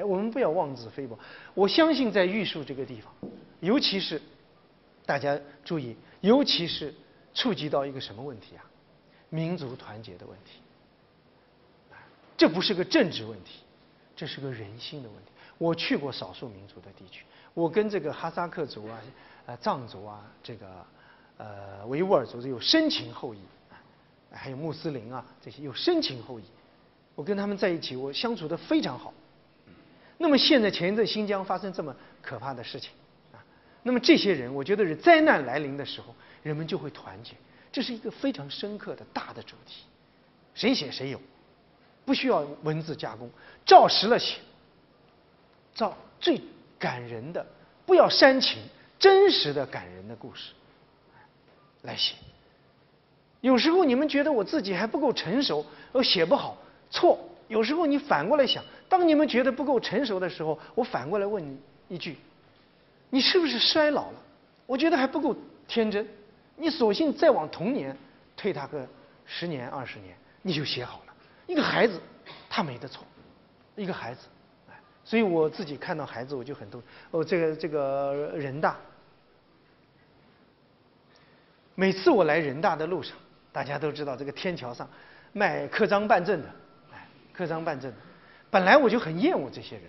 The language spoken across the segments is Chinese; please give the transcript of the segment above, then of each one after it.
哎，我们不要妄自菲薄。我相信在玉树这个地方，尤其是大家注意，尤其是触及到一个什么问题啊？民族团结的问题。这不是个政治问题，这是个人心的问题。我去过少数民族的地区，我跟这个哈萨克族啊、呃藏族啊、这个呃维吾尔族有深情厚谊，还有穆斯林啊这些有深情厚谊。我跟他们在一起，我相处的非常好。那么现在前一阵新疆发生这么可怕的事情啊，那么这些人，我觉得是灾难来临的时候，人们就会团结。这是一个非常深刻的大的主题，谁写谁有。不需要文字加工，照实了写，照最感人的，不要煽情，真实的感人的故事来写。有时候你们觉得我自己还不够成熟，我写不好，错。有时候你反过来想，当你们觉得不够成熟的时候，我反过来问你一句：你是不是衰老了？我觉得还不够天真，你索性再往童年推他个十年二十年，你就写好了。一个孩子，他没得错，一个孩子，哎，所以我自己看到孩子我就很多哦，这个这个人大，每次我来人大的路上，大家都知道这个天桥上卖刻章办证的，哎，刻章办证的，本来我就很厌恶这些人，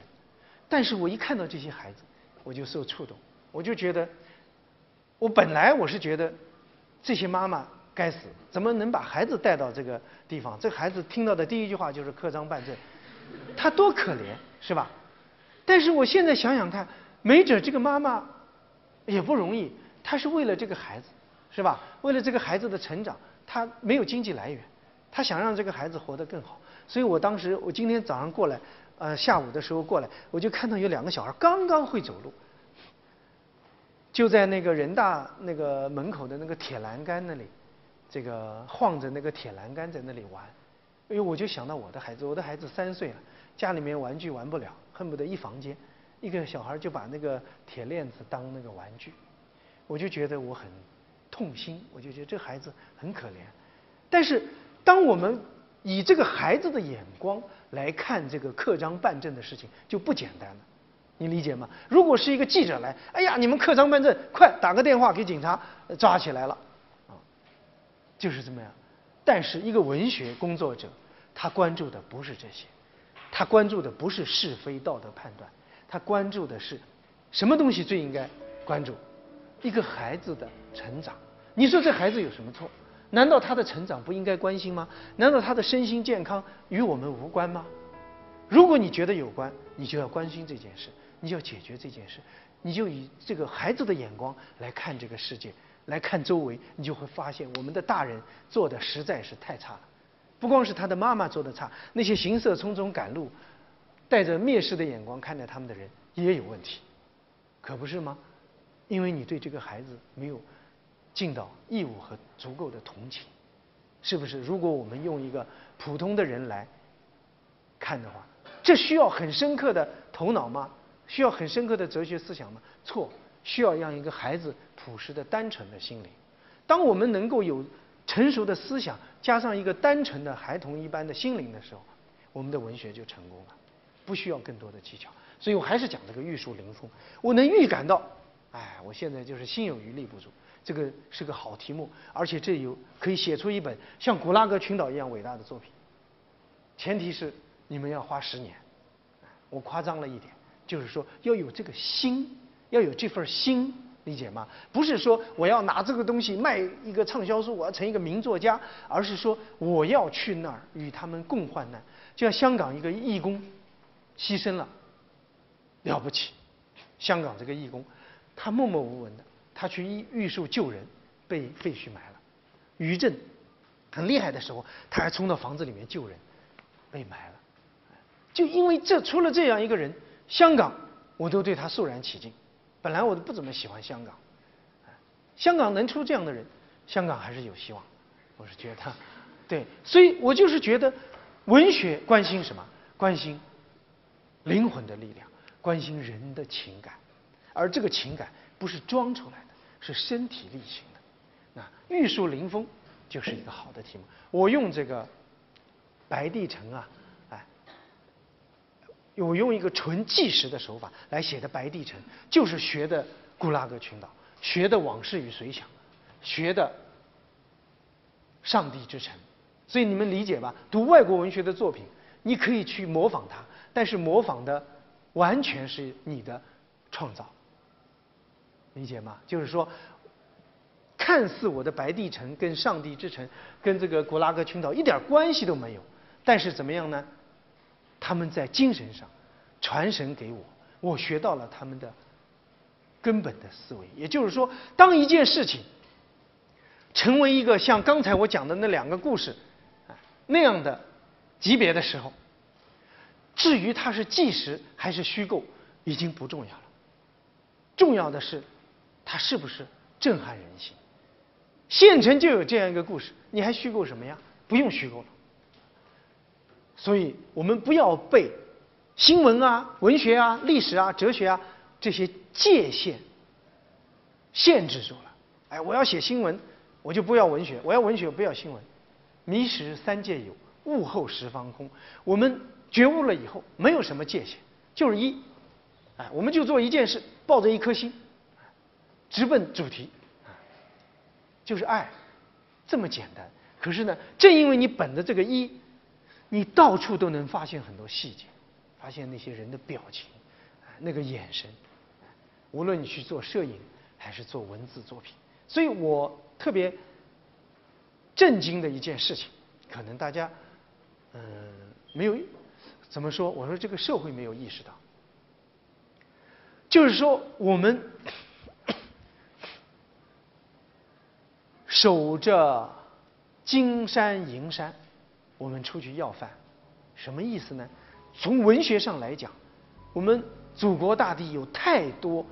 但是我一看到这些孩子，我就受触动，我就觉得，我本来我是觉得这些妈妈。该死！怎么能把孩子带到这个地方？这孩子听到的第一句话就是刻章办证，他多可怜，是吧？但是我现在想想看，没准这个妈妈也不容易，她是为了这个孩子，是吧？为了这个孩子的成长，她没有经济来源，她想让这个孩子活得更好。所以我当时，我今天早上过来，呃，下午的时候过来，我就看到有两个小孩刚刚会走路，就在那个人大那个门口的那个铁栏杆那里。这个晃着那个铁栏杆在那里玩，哎呦，我就想到我的孩子，我的孩子三岁了，家里面玩具玩不了，恨不得一房间一个小孩就把那个铁链子当那个玩具，我就觉得我很痛心，我就觉得这孩子很可怜。但是当我们以这个孩子的眼光来看这个刻章办证的事情，就不简单了，你理解吗？如果是一个记者来，哎呀，你们刻章办证，快打个电话给警察抓起来了。啊就是这么样，但是一个文学工作者，他关注的不是这些，他关注的不是是非道德判断，他关注的是什么东西最应该关注？一个孩子的成长。你说这孩子有什么错？难道他的成长不应该关心吗？难道他的身心健康与我们无关吗？如果你觉得有关，你就要关心这件事，你就要解决这件事，你就以这个孩子的眼光来看这个世界。来看周围，你就会发现我们的大人做的实在是太差了。不光是他的妈妈做的差，那些行色匆匆赶路、带着蔑视的眼光看待他们的人也有问题，可不是吗？因为你对这个孩子没有尽到义务和足够的同情，是不是？如果我们用一个普通的人来看的话，这需要很深刻的头脑吗？需要很深刻的哲学思想吗？错。需要让一个孩子朴实的、单纯的心灵。当我们能够有成熟的思想，加上一个单纯的孩童一般的心灵的时候，我们的文学就成功了，不需要更多的技巧。所以我还是讲这个玉树临风。我能预感到，哎，我现在就是心有余力不足。这个是个好题目，而且这有可以写出一本像《古拉格群岛》一样伟大的作品。前提是你们要花十年。我夸张了一点，就是说要有这个心。要有这份心，理解吗？不是说我要拿这个东西卖一个畅销书，我要成一个名作家，而是说我要去那儿与他们共患难。就像香港一个义工牺牲了，了不起。香港这个义工，他默默无闻的，他去玉玉树救人，被废墟埋了。余震很厉害的时候，他还冲到房子里面救人，被埋了。就因为这出了这样一个人，香港我都对他肃然起敬。本来我都不怎么喜欢香港，香港能出这样的人，香港还是有希望。我是觉得，对，所以我就是觉得，文学关心什么？关心灵魂的力量，关心人的情感，而这个情感不是装出来的，是身体力行的。那玉树临风就是一个好的题目。我用这个白帝城啊，哎，我用一个纯纪实的手法来写的《白帝城》，就是学的古拉格群岛，学的《往事与随想》，学的《上帝之城》。所以你们理解吧？读外国文学的作品，你可以去模仿它，但是模仿的完全是你的创造。理解吗？就是说，看似我的《白帝城》跟《上帝之城》跟这个古拉格群岛一点关系都没有，但是怎么样呢？他们在精神上传神给我，我学到了他们的根本的思维。也就是说，当一件事情成为一个像刚才我讲的那两个故事啊那样的级别的时候，至于它是纪实还是虚构，已经不重要了。重要的是，它是不是震撼人心？县城就有这样一个故事，你还虚构什么呀？不用虚构了。所以我们不要被新闻啊、文学啊、历史啊、哲学啊这些界限限制住了。哎，我要写新闻，我就不要文学；我要文学，不要新闻。迷时三界有，悟后十方空。我们觉悟了以后，没有什么界限，就是一。哎，我们就做一件事，抱着一颗心，直奔主题，就是爱，这么简单。可是呢，正因为你本着这个一。你到处都能发现很多细节，发现那些人的表情，那个眼神，无论你去做摄影还是做文字作品，所以我特别震惊的一件事情，可能大家嗯没有怎么说，我说这个社会没有意识到，就是说我们守着金山银山。我们出去要饭，什么意思呢？从文学上来讲，我们祖国大地有太多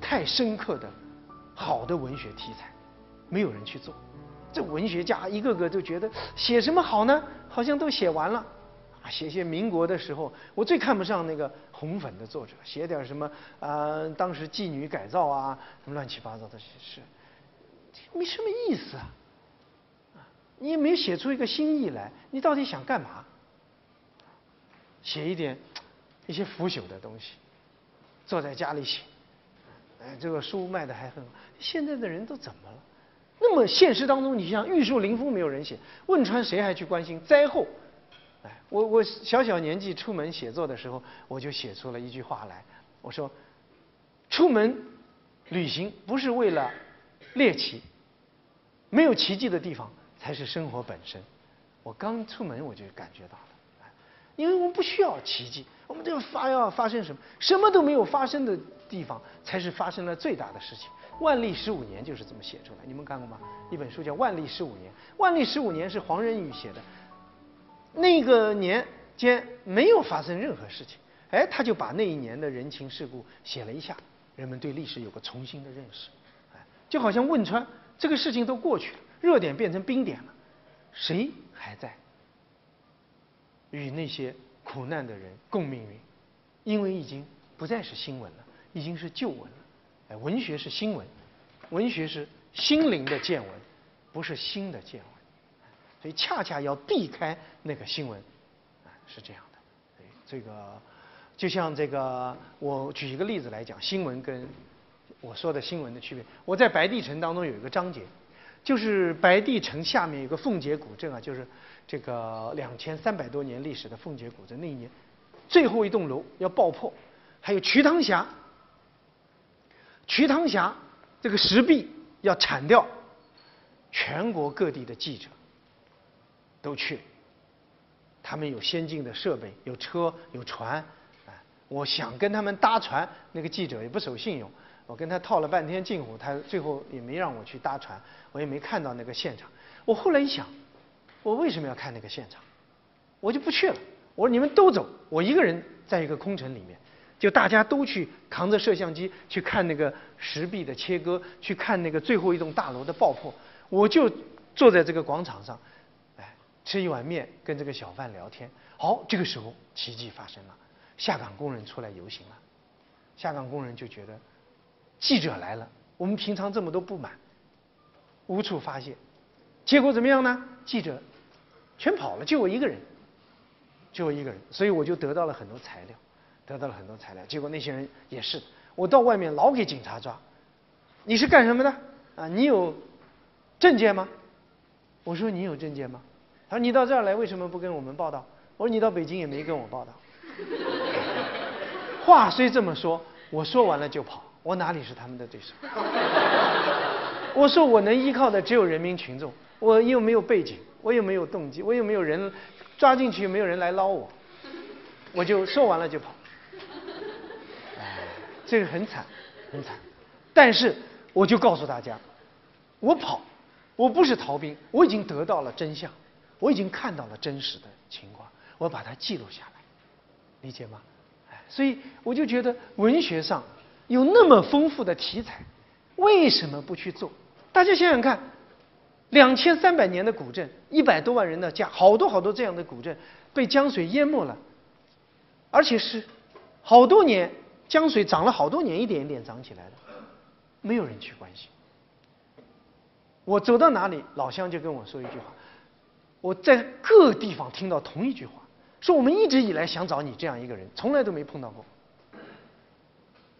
太深刻的好的文学题材，没有人去做。这文学家一个个都觉得写什么好呢？好像都写完了。啊，写写民国的时候，我最看不上那个红粉的作者，写点什么啊，当时妓女改造啊，什么乱七八糟的事，没什么意思啊。你也没写出一个新意来，你到底想干嘛？写一点一些腐朽的东西，坐在家里写，哎，这个书卖的还很好。现在的人都怎么了？那么现实当中，你像玉树临风，没有人写；汶川谁还去关心灾后？哎，我我小小年纪出门写作的时候，我就写出了一句话来，我说：出门旅行不是为了猎奇，没有奇迹的地方。才是生活本身。我刚出门我就感觉到了，因为我们不需要奇迹，我们就发要发生什么，什么都没有发生的地方，才是发生了最大的事情。万历十五年就是这么写出来，你们看过吗？一本书叫《万历十五年》，万历十五年是黄仁宇写的，那个年间没有发生任何事情，哎，他就把那一年的人情世故写了一下，人们对历史有个重新的认识，就好像汶川这个事情都过去了。热点变成冰点了，谁还在与那些苦难的人共命运？因为已经不再是新闻了，已经是旧闻了。哎，文学是新闻，文学是心灵的见闻，不是新的见闻。所以恰恰要避开那个新闻，啊，是这样的。这个就像这个，我举一个例子来讲，新闻跟我说的新闻的区别。我在白帝城当中有一个章节。就是白帝城下面有个奉节古镇啊，就是这个两千三百多年历史的奉节古镇。那一年，最后一栋楼要爆破，还有瞿塘峡，瞿塘峡这个石壁要铲掉，全国各地的记者都去，他们有先进的设备，有车有船，啊，我想跟他们搭船，那个记者也不守信用。我跟他套了半天近乎，他最后也没让我去搭船，我也没看到那个现场。我后来一想，我为什么要看那个现场？我就不去了。我说你们都走，我一个人在一个空城里面，就大家都去扛着摄像机去看那个石壁的切割，去看那个最后一栋大楼的爆破。我就坐在这个广场上，哎，吃一碗面，跟这个小贩聊天。好，这个时候奇迹发生了，下岗工人出来游行了。下岗工人就觉得。记者来了，我们平常这么多不满，无处发泄，结果怎么样呢？记者全跑了，就我一个人，就我一个人，所以我就得到了很多材料。得到了很多材料。结果那些人也是，我到外面老给警察抓。你是干什么的？啊，你有证件吗？我说你有证件吗？他说你到这儿来为什么不跟我们报道？我说你到北京也没跟我报道。话虽这么说，我说完了就跑，我哪里是他们的对手？我说我能依靠的只有人民群众，我又没有背景，我又没有动机，我又没有人抓进去，又没有人来捞我，我就说完了就跑。这个很惨，很惨，但是。我就告诉大家，我跑，我不是逃兵，我已经得到了真相，我已经看到了真实的情况，我把它记录下来，理解吗？哎，所以我就觉得文学上有那么丰富的题材，为什么不去做？大家想想看，两千三百年的古镇，一百多万人的家，好多好多这样的古镇被江水淹没了，而且是好多年，江水涨了好多年，一点一点涨起来的。没有人去关心。我走到哪里，老乡就跟我说一句话。我在各地方听到同一句话，说我们一直以来想找你这样一个人，从来都没碰到过。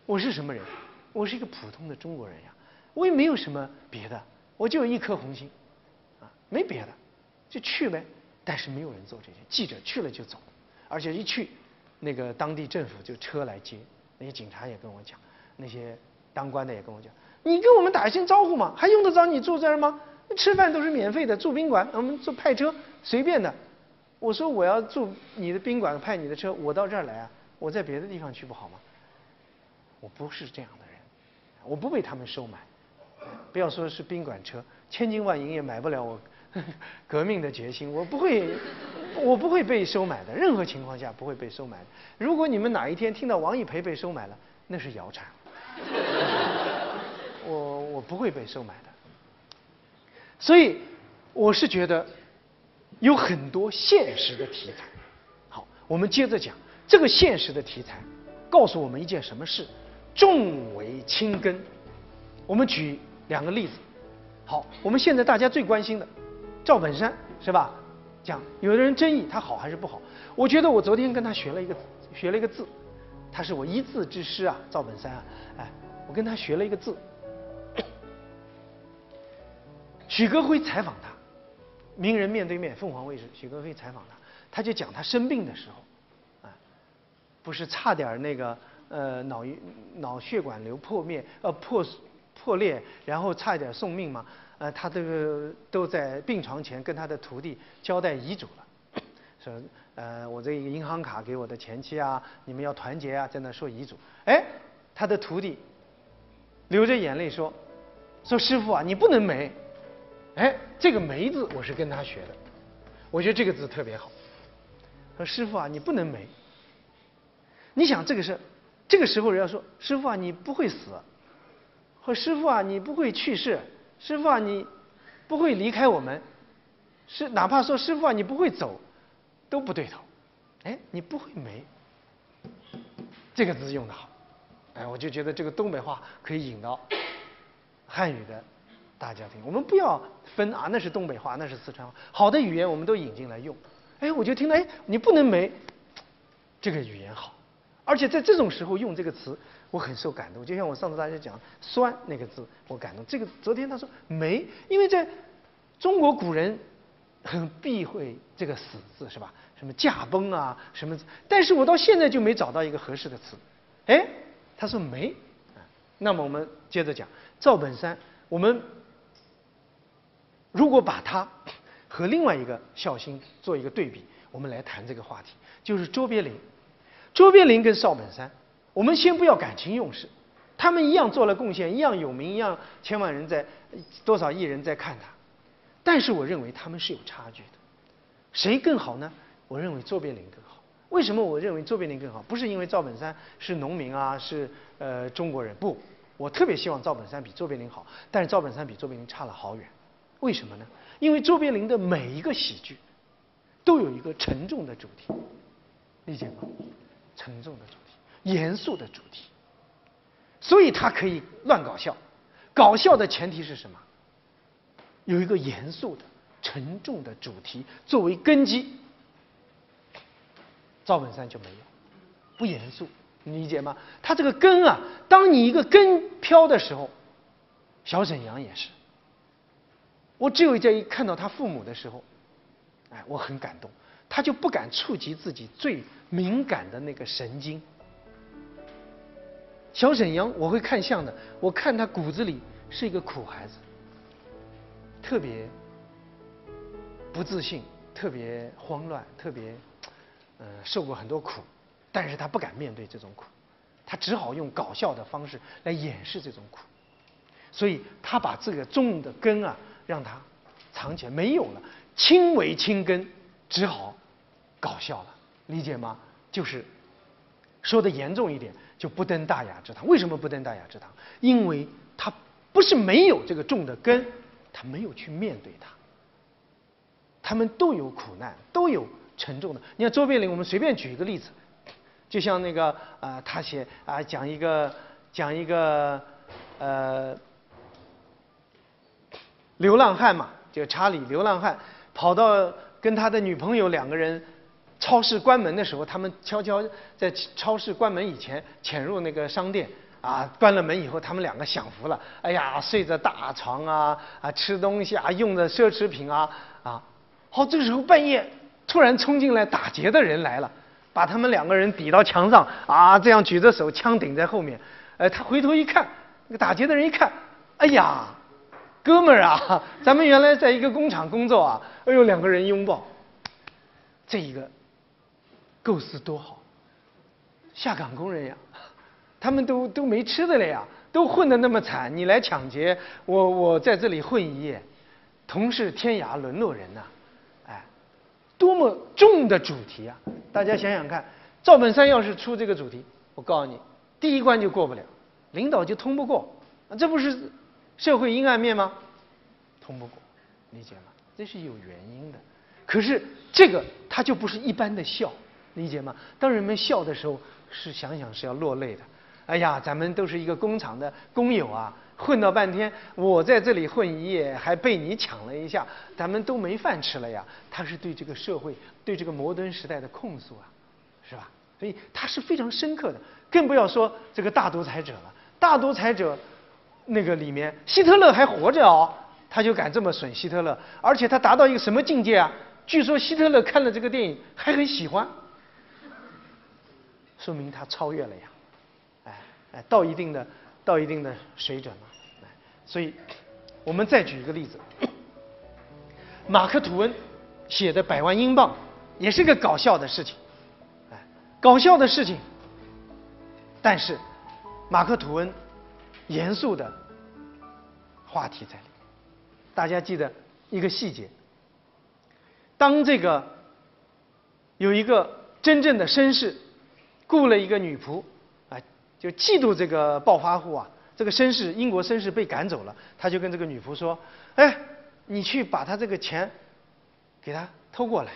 我是什么人？我是一个普通的中国人呀，我也没有什么别的，我就有一颗红心，啊，没别的，就去呗。但是没有人做这些，记者去了就走，而且一去，那个当地政府就车来接，那些警察也跟我讲，那些。当官的也跟我讲，你跟我们打一声招呼嘛，还用得着你住这儿吗？吃饭都是免费的，住宾馆，我们坐派车随便的。我说我要住你的宾馆，派你的车，我到这儿来啊，我在别的地方去不好吗？我不是这样的人，我不被他们收买。不要说是宾馆车，千金万银也买不了我 革命的决心。我不会，我不会被收买的，任何情况下不会被收买的。如果你们哪一天听到王一培被收买了，那是谣传。我我不会被收买的，所以我是觉得有很多现实的题材。好，我们接着讲这个现实的题材，告诉我们一件什么事：重为轻根。我们举两个例子。好，我们现在大家最关心的赵本山是吧？讲有的人争议他好还是不好？我觉得我昨天跟他学了一个学了一个字。他是我一字之师啊，赵本山啊，哎，我跟他学了一个字。许戈辉采访他，名人面对面，凤凰卫视，许戈辉采访他，他就讲他生病的时候，啊，不是差点那个呃脑脑血管瘤破灭呃破破裂，然后差一点送命嘛？呃，他这个都在病床前跟他的徒弟交代遗嘱了，说。呃，我这一个银行卡给我的前妻啊，你们要团结啊，在那说遗嘱。哎，他的徒弟流着眼泪说：“说师傅啊，你不能没。”哎，这个“没”字我是跟他学的，我觉得这个字特别好。说师傅啊，你不能没。你想这个是，这个时候人要说师傅啊，你不会死，或师傅啊，你不会去世，师傅啊，你不会离开我们，是哪怕说师傅啊，你不会走。都不对头，哎，你不会没，这个字用的好，哎，我就觉得这个东北话可以引到汉语的大家庭。我们不要分啊，那是东北话，那是四川话，好的语言我们都引进来用。哎，我就听到，哎，你不能没，这个语言好，而且在这种时候用这个词，我很受感动。就像我上次大家讲“酸”那个字，我感动。这个昨天他说“没”，因为在中国古人。很避讳这个“死”字是吧？什么驾崩啊，什么？但是我到现在就没找到一个合适的词。哎，他说没。那么我们接着讲赵本山。我们如果把他和另外一个孝星做一个对比，我们来谈这个话题，就是卓别林。卓别林跟赵本山，我们先不要感情用事，他们一样做了贡献，一样有名，一样千万人在多少亿人在看他。但是我认为他们是有差距的，谁更好呢？我认为卓别林更好。为什么我认为卓别林更好？不是因为赵本山是农民啊，是呃中国人，不，我特别希望赵本山比卓别林好，但是赵本山比卓别林差了好远。为什么呢？因为卓别林的每一个喜剧都有一个沉重的主题，理解吗？沉重的主题，严肃的主题，所以他可以乱搞笑。搞笑的前提是什么？有一个严肃的、沉重的主题作为根基，赵本山就没有。不严肃，你理解吗？他这个根啊，当你一个根飘的时候，小沈阳也是。我只有在一看到他父母的时候，哎，我很感动，他就不敢触及自己最敏感的那个神经。小沈阳，我会看相的，我看他骨子里是一个苦孩子，特别不自信，特别慌乱，特别呃受过很多苦，但是他不敢面对这种苦，他只好用搞笑的方式来掩饰这种苦，所以他把这个种的根啊。让他藏起来，没有了，轻为轻根，只好搞笑了，理解吗？就是说的严重一点，就不登大雅之堂。为什么不登大雅之堂？因为他不是没有这个种的根，他没有去面对它。他们都有苦难，都有沉重的。你看周变林，我们随便举一个例子，就像那个啊，他写啊，讲一个讲一个呃。流浪汉嘛，就查理流浪汉跑到跟他的女朋友两个人，超市关门的时候，他们悄悄在超市关门以前潜入那个商店，啊，关了门以后，他们两个享福了，哎呀，睡着大床啊，啊，吃东西啊，用的奢侈品啊，啊，好，这时候半夜突然冲进来打劫的人来了，把他们两个人抵到墙上，啊，这样举着手，枪顶在后面，呃，他回头一看，那个打劫的人一看，哎呀。哥们儿啊，咱们原来在一个工厂工作啊，哎呦，两个人拥抱，这一个构思多好，下岗工人呀，他们都都没吃的了呀，都混得那么惨，你来抢劫，我我在这里混一夜，同是天涯沦落人呐，哎，多么重的主题啊！大家想想看，赵本山要是出这个主题，我告诉你，第一关就过不了，领导就通不过，这不是？社会阴暗面吗？通不过，理解吗？这是有原因的。可是这个它就不是一般的笑，理解吗？当人们笑的时候，是想想是要落泪的。哎呀，咱们都是一个工厂的工友啊，混到半天，我在这里混一夜，还被你抢了一下，咱们都没饭吃了呀。他是对这个社会、对这个摩登时代的控诉啊，是吧？所以他是非常深刻的。更不要说这个大独裁者了，大独裁者。那个里面，希特勒还活着哦，他就敢这么损希特勒，而且他达到一个什么境界啊？据说希特勒看了这个电影还很喜欢，说明他超越了呀，哎哎，到一定的到一定的水准了，哎，所以我们再举一个例子，马克吐温写的《百万英镑》也是个搞笑的事情，哎，搞笑的事情，但是马克吐温。严肃的话题在里，大家记得一个细节：当这个有一个真正的绅士雇了一个女仆，啊，就嫉妒这个暴发户啊，这个绅士英国绅士被赶走了，他就跟这个女仆说：“哎，你去把他这个钱给他偷过来，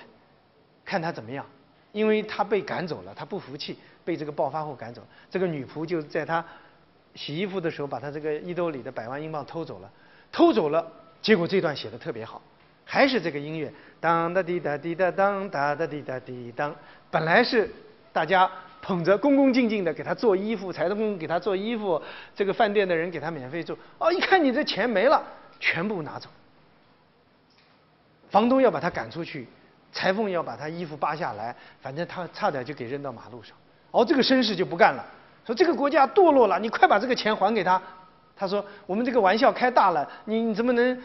看他怎么样。”因为他被赶走了，他不服气，被这个暴发户赶走，这个女仆就在他。洗衣服的时候，把他这个衣兜里的百万英镑偷走了，偷走了，结果这段写的特别好，还是这个音乐，当哒滴哒滴哒当哒哒滴哒滴当，本来是大家捧着恭恭敬敬的给他做衣服，裁缝给他做衣服，这个饭店的人给他免费做，哦，一看你这钱没了，全部拿走，房东要把他赶出去，裁缝要把他衣服扒下来，反正他差点就给扔到马路上，哦，这个绅士就不干了。说这个国家堕落了，你快把这个钱还给他。他说：“我们这个玩笑开大了，你你怎么能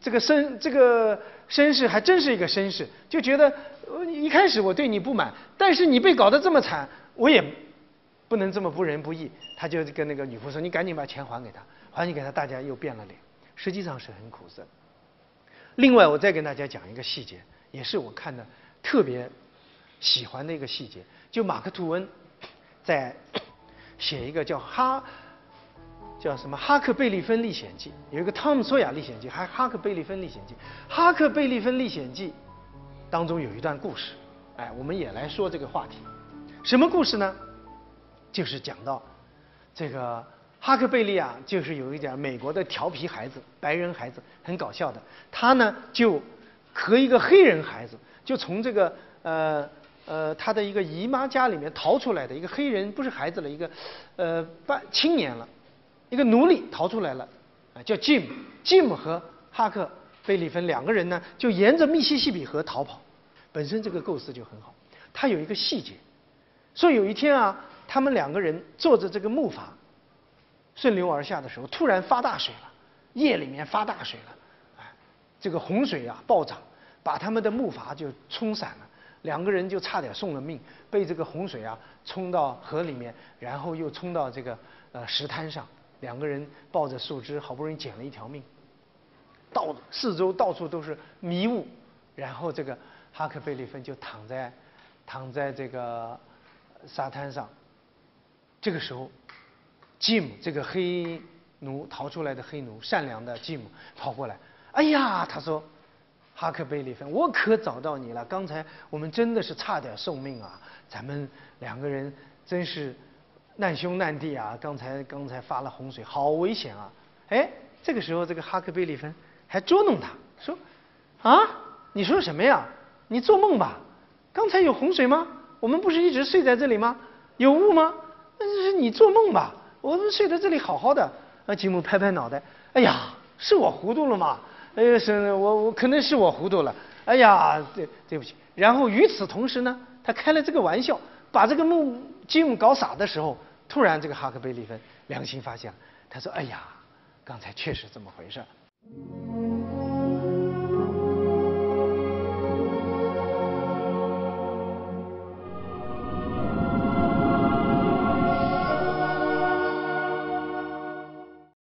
这个绅这个绅士还真是一个绅士，就觉得一开始我对你不满，但是你被搞得这么惨，我也不能这么不仁不义。”他就跟那个女仆说：“你赶紧把钱还给他，还给他，大家又变了脸，实际上是很苦涩。”另外，我再跟大家讲一个细节，也是我看的特别喜欢的一个细节，就马克吐温在。写一个叫哈，叫什么《哈克贝利芬历险记》，有一个《汤姆·索亚历险记》，还《哈克贝利芬历险记》。《哈克贝利芬历险记》当中有一段故事，哎，我们也来说这个话题。什么故事呢？就是讲到这个哈克贝利啊，就是有一点美国的调皮孩子，白人孩子，很搞笑的。他呢就和一个黑人孩子，就从这个呃。呃他的一个姨妈家里面逃出来的一个黑人，不是孩子了，一个呃半青年了，一个奴隶逃出来了，啊叫 Jim。Jim 和哈克贝利芬两个人呢，就沿着密西西比河逃跑。本身这个构思就很好，他有一个细节，说有一天啊，他们两个人坐着这个木筏顺流而下的时候，突然发大水了，夜里面发大水了，哎，这个洪水啊暴涨，把他们的木筏就冲散了，两个人就差点送了命，被这个洪水啊冲到河里面，然后又冲到这个呃石滩上，两个人抱着树枝，好不容易捡了一条命，到四周到处都是迷雾，然后这个。哈克贝利芬就躺在躺在这个沙滩上。这个时候，吉姆这个黑奴逃出来的黑奴，善良的吉姆跑过来，哎呀，他说，哈克贝利芬，我可找到你了！刚才我们真的是差点送命啊，咱们两个人真是难兄难弟啊！刚才刚才发了洪水，好危险啊！哎，这个时候这个哈克贝利芬还捉弄他说，啊，你说什么呀？你做梦吧！刚才有洪水吗？我们不是一直睡在这里吗？有雾吗？那是你做梦吧！我们睡在这里好好的。啊，吉姆拍拍脑袋，哎呀，是我糊涂了吗？哎呀，是，我我可能是我糊涂了。哎呀，对对不起。然后与此同时呢，他开了这个玩笑，把这个梦吉姆搞傻的时候，突然这个哈克贝利芬良心发现，他说：“哎呀，刚才确实这么回事。”